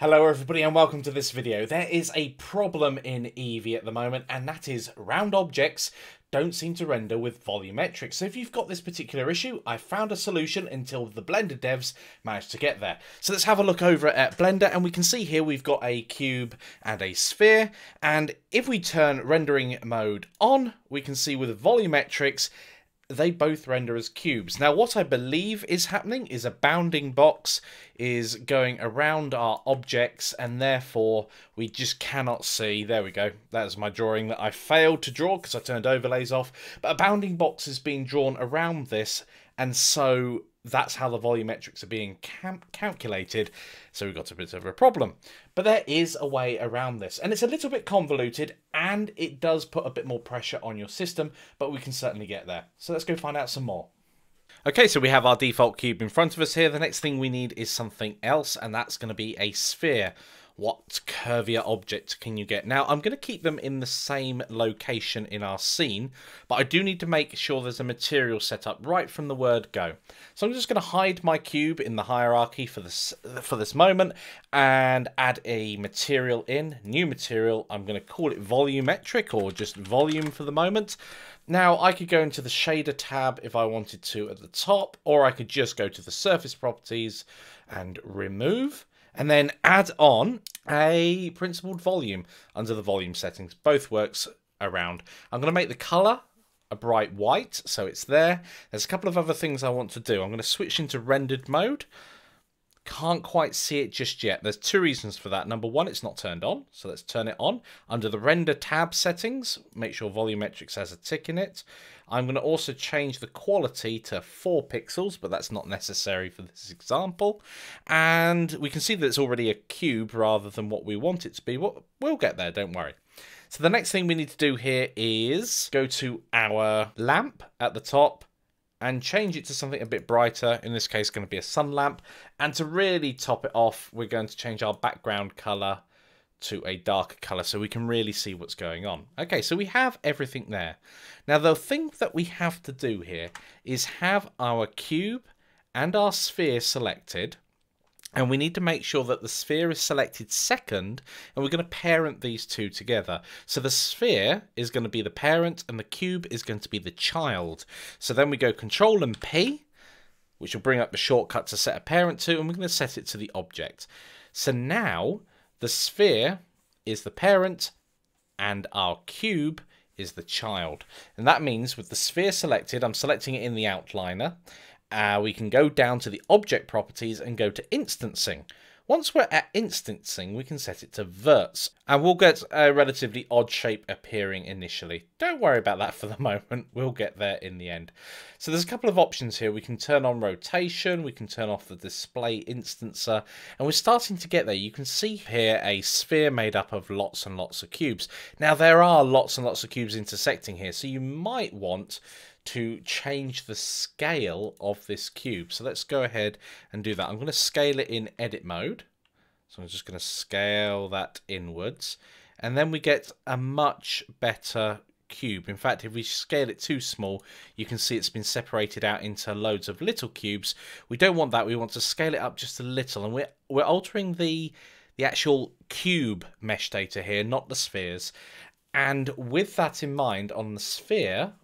Hello everybody and welcome to this video. There is a problem in Eevee at the moment and that is round objects don't seem to render with volumetric. So if you've got this particular issue, I found a solution until the Blender devs managed to get there. So let's have a look over at Blender and we can see here we've got a cube and a sphere. And if we turn rendering mode on, we can see with volumetrics, they both render as cubes. Now, what I believe is happening is a bounding box is going around our objects, and therefore we just cannot see. There we go. That's my drawing that I failed to draw because I turned overlays off. But a bounding box is being drawn around this, and so that's how the volumetrics are being calculated. So we've got a bit of a problem. But there is a way around this. And it's a little bit convoluted and it does put a bit more pressure on your system, but we can certainly get there. So let's go find out some more. Okay, so we have our default cube in front of us here. The next thing we need is something else, and that's going to be a sphere what curvier object can you get? Now, I'm going to keep them in the same location in our scene, but I do need to make sure there's a material set up right from the word go. So I'm just going to hide my cube in the hierarchy for this, for this moment and add a material in, new material. I'm going to call it volumetric or just volume for the moment. Now, I could go into the shader tab if I wanted to at the top, or I could just go to the surface properties and remove and then add on a principled volume under the volume settings. Both works around. I'm going to make the color a bright white, so it's there. There's a couple of other things I want to do. I'm going to switch into rendered mode. Can't quite see it just yet. There's two reasons for that. Number one, it's not turned on, so let's turn it on. Under the render tab settings, make sure volumetrics has a tick in it. I'm going to also change the quality to 4 pixels, but that's not necessary for this example. And we can see that it's already a cube rather than what we want it to be. What we'll get there, don't worry. So the next thing we need to do here is go to our lamp at the top and change it to something a bit brighter. In this case, going to be a sun lamp. And to really top it off, we're going to change our background color to a darker color so we can really see what's going on. Okay, so we have everything there. Now the thing that we have to do here is have our cube and our sphere selected and we need to make sure that the sphere is selected second and we're going to parent these two together. So the sphere is going to be the parent and the cube is going to be the child. So then we go control and P which will bring up the shortcut to set a parent to and we're going to set it to the object. So now the sphere is the parent and our cube is the child. And that means with the sphere selected, I'm selecting it in the outliner. Uh, we can go down to the object properties and go to instancing. Once we're at instancing, we can set it to verts, and we'll get a relatively odd shape appearing initially. Don't worry about that for the moment, we'll get there in the end. So there's a couple of options here. We can turn on rotation, we can turn off the display instancer, and we're starting to get there. You can see here a sphere made up of lots and lots of cubes. Now there are lots and lots of cubes intersecting here, so you might want to change the scale of this cube. So let's go ahead and do that. I'm going to scale it in edit mode. So I'm just going to scale that inwards. And then we get a much better cube. In fact, if we scale it too small, you can see it's been separated out into loads of little cubes. We don't want that. We want to scale it up just a little. And we're, we're altering the, the actual cube mesh data here, not the spheres. And with that in mind, on the sphere,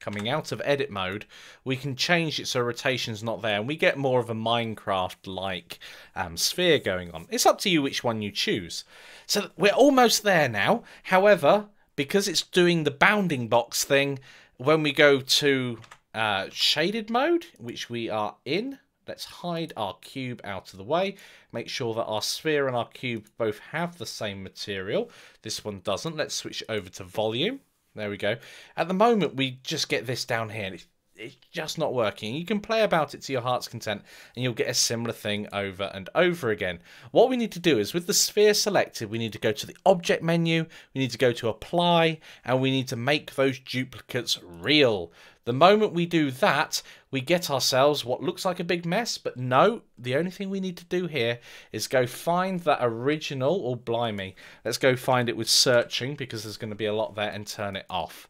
coming out of edit mode, we can change it so rotation's not there, and we get more of a Minecraft-like um, sphere going on. It's up to you which one you choose. So we're almost there now. However, because it's doing the bounding box thing, when we go to uh, shaded mode, which we are in, let's hide our cube out of the way. Make sure that our sphere and our cube both have the same material. This one doesn't. Let's switch over to volume. There we go. At the moment, we just get this down here. It's, it's just not working. You can play about it to your heart's content and you'll get a similar thing over and over again. What we need to do is with the sphere selected, we need to go to the object menu, we need to go to apply, and we need to make those duplicates real. The moment we do that, we get ourselves what looks like a big mess, but no, the only thing we need to do here is go find that original, or oh, blimey, let's go find it with searching because there's going to be a lot there and turn it off.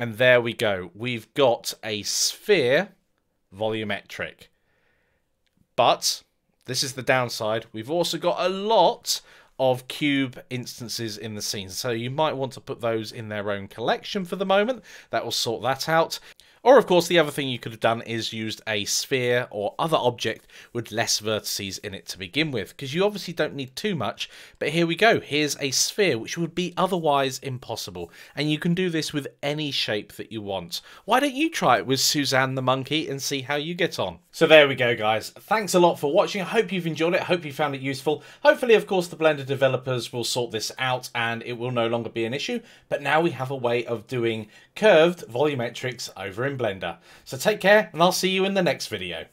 And there we go. We've got a sphere volumetric. But This is the downside. We've also got a lot of cube instances in the scene. So you might want to put those in their own collection for the moment. That will sort that out. Or, of course, the other thing you could have done is used a sphere or other object with less vertices in it to begin with, because you obviously don't need too much. But here we go. Here's a sphere, which would be otherwise impossible. And you can do this with any shape that you want. Why don't you try it with Suzanne the monkey and see how you get on? So there we go, guys. Thanks a lot for watching. I hope you've enjoyed it. I hope you found it useful. Hopefully, of course, the Blender developers will sort this out and it will no longer be an issue. But now we have a way of doing curved volumetrics over in Blender. So take care, and I'll see you in the next video.